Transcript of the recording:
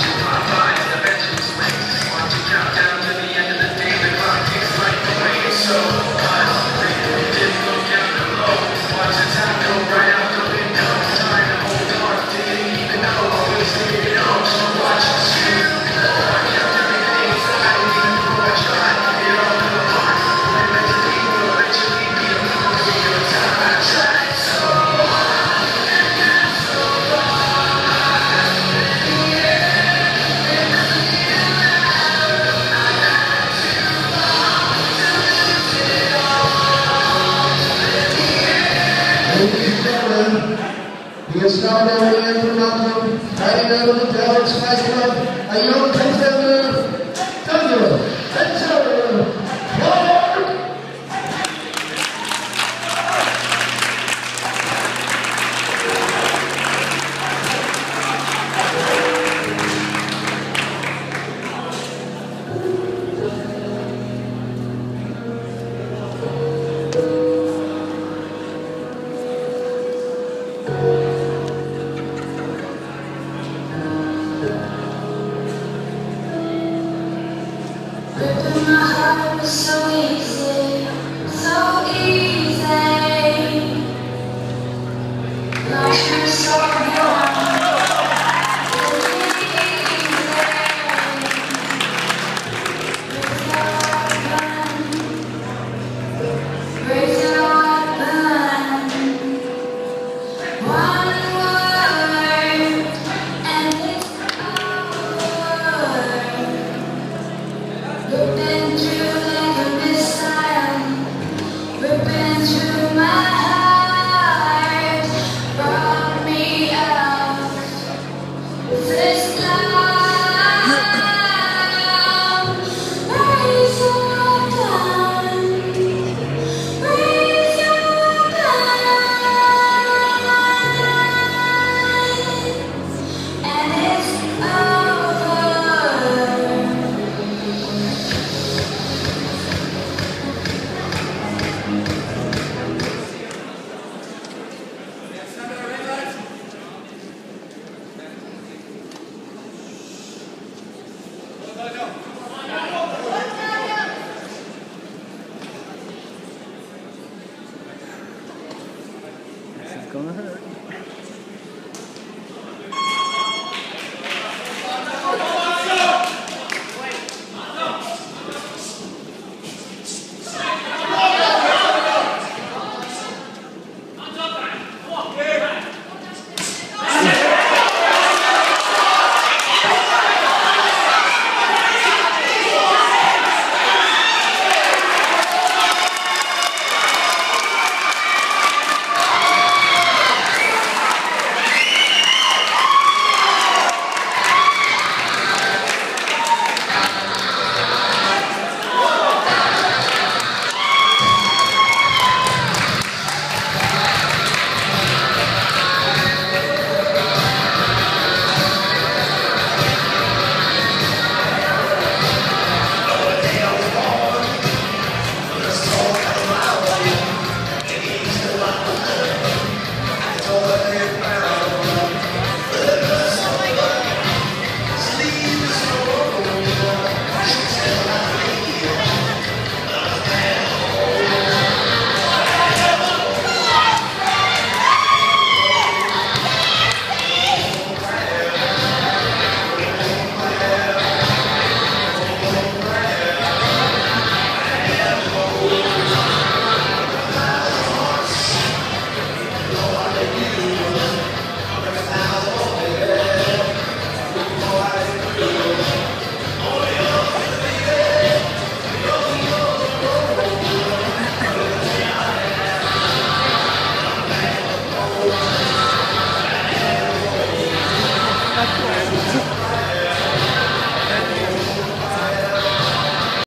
Thank. Yesterday, we had a young contender, so gonna hurt.